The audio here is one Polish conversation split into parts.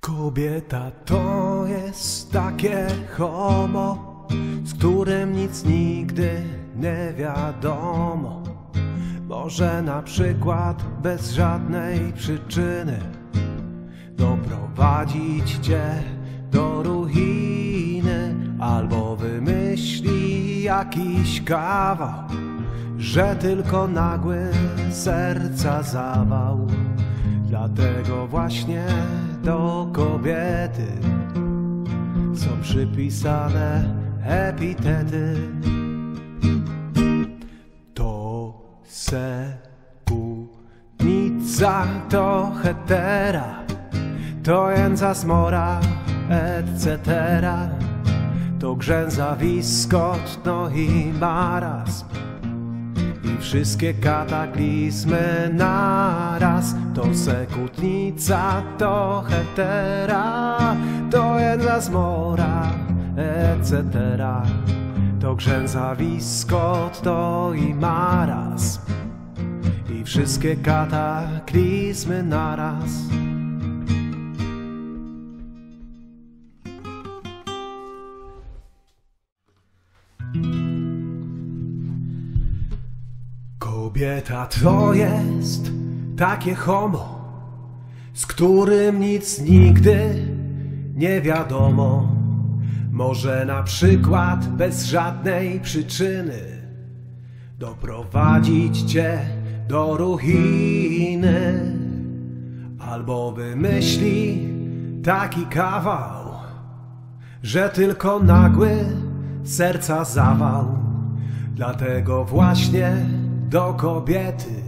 Kobieta to jest takie homo, z którym nic nigdy nie wiadomo. Może na przykład bez żadnej przyczyny doprowadzić cię do ruiny, albo wymyśli jakiś kawał, że tylko nagły serca zawał. Dlatego właśnie do kobiety są przypisane epitety. To sekunica, to hetera, to jędza smora, etc. To grzęza, wiskot, no i marazm wszystkie kataklizmy naraz. To sekutnica, to hetera, to jedna zmora, etc. To grzęza, wiskot, to i maraz. I wszystkie kataklizmy naraz Kobieta to jest takie homo, z którym nic nigdy nie wiadomo. Może na przykład bez żadnej przyczyny doprowadzić cię do ruiny, albo wymyśli taki kawał, że tylko nagły serca zawał. Dlatego właśnie do kobiety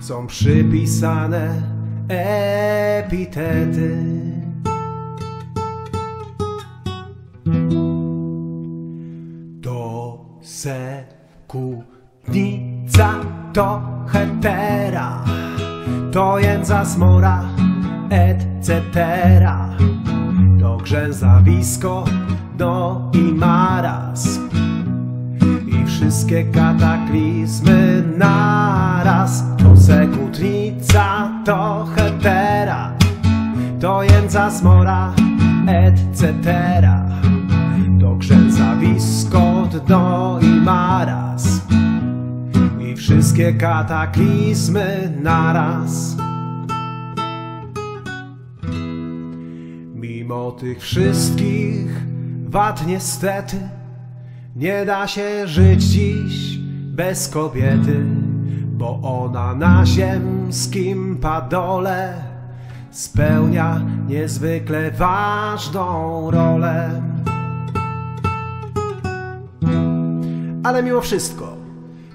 są przypisane epitety. To sekunica, to hetera, to jędza smora, etc. To grzęza, wisko, no i marazm wszystkie kataklizmy naraz. To sekutnica, to hetera To jędza smora, etc. To grzęza, wiskot, no i maraz. I wszystkie kataklizmy naraz. Mimo tych wszystkich wad niestety nie da się żyć dziś bez kobiety, bo ona na ziemskim padole spełnia niezwykle ważną rolę. Ale mimo wszystko,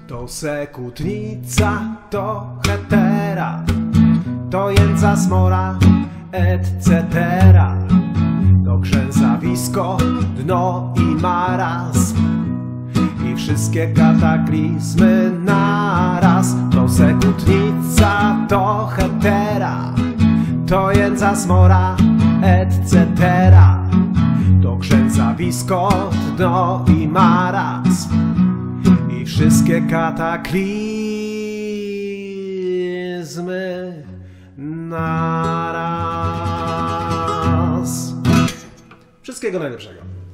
to sekutnica, to hetera, to jędza smora, etc. To grzęzawisko, dno i marazm wszystkie kataklizmy naraz To sekutnica, to hetera To jędza smora, etc. To grzęzawisko, dno i marazm I wszystkie kataklizmy naraz Wszystkiego najlepszego.